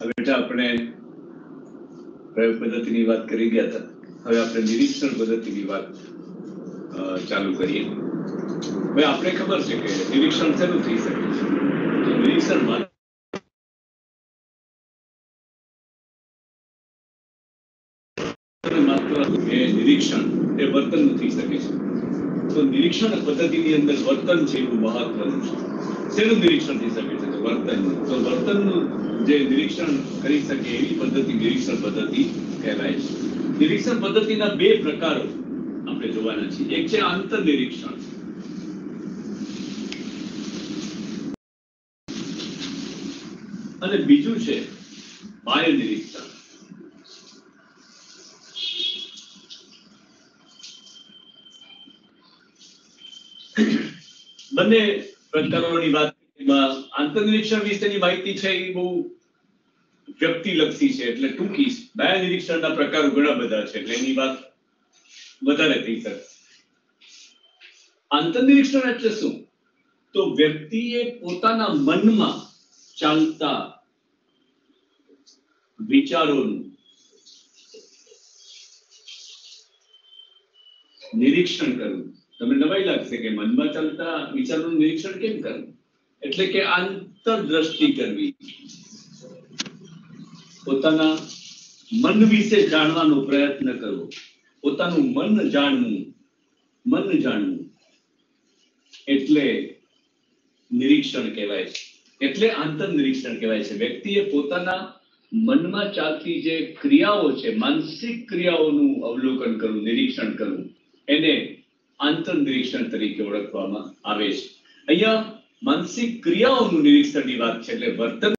બેટા આપણે પ્રયોગ પદ્ધતિની વાત કરી ગયા હતા. હવે આપણે નિરીક્ષણ પદ્ધતિની વાત ચાલુ કરીએ. હવે આપણે ખબર છે કે નિરીક્ષણ શરૂ થઈ શકે છે. તો નિરીક્ષણ, એ વર્તનનું થઈ શકે છે. તો નિરીક્ષણ પદ્ધતિની અંદર વર્તન છે એવું મહત્વનું છે. શેનું નિરીક્ષણ થઈ શકે છે? તો વર્તનનું. તો વર્તનનું જે નિરીક્ષણ કરી શકે એવી પદ્ધતિ નિરીક્ષણ પદ્ધતિ કહેવાય છે. નિરીક્ષણ પદ્ધતિના બે પ્રકારો આપણે જોવાના છીએ. એક છે આંતર નિરીક્ષણ અને બીજું છે બાહ્ય નિરીક્ષણ બંને પ્રકારોની વાત એમાં આંતરનિરીક્ષણ વિશેની માહિતી છે એ બહુ વ્યક્તિલક્ષી છે, એટલે ટૂંકી છે. નિરીક્ષણના પ્રકારો ઘણા બધા છે, એટલે એની વાત વધારે થઈ શકે. આંતરનિરીક્ષણ એટલે શું? તો વ્યક્તિએ પોતાના મનમાં ચાલતા વિચારોનું નિરીક્ષણ કરવું. તમને નવાઈ લાગશે કે મનમાં ચાલતા વિચારોનું નિરીક્ષણ કેમ કરવું? એટલે કે આંતરદ્રષ્ટિ કરવી. પોતાના મન વિશે જાણવાનો પ્રયત્ન કરવો. પોતાનું મન જાણવું મન જાણવું. એટલે નિરીક્ષણ કહેવાય છે. એટલે આંતર નિરીક્ષણ કહેવાય છે. વ્યક્તિએ પોતાના મનમાં ચાલતી જે ક્રિયાઓ છે, માનસિક ક્રિયાઓનું અવલોકન કરવું, નિરીક્ષણ કરવું, એને આંતર નિરીક્ષણ તરીકે ઓળખવામાં આવે છે અહીંયા માનસિક ક્રિયાઓનું નિરીક્ષણની વાત છે એટલે વર્તન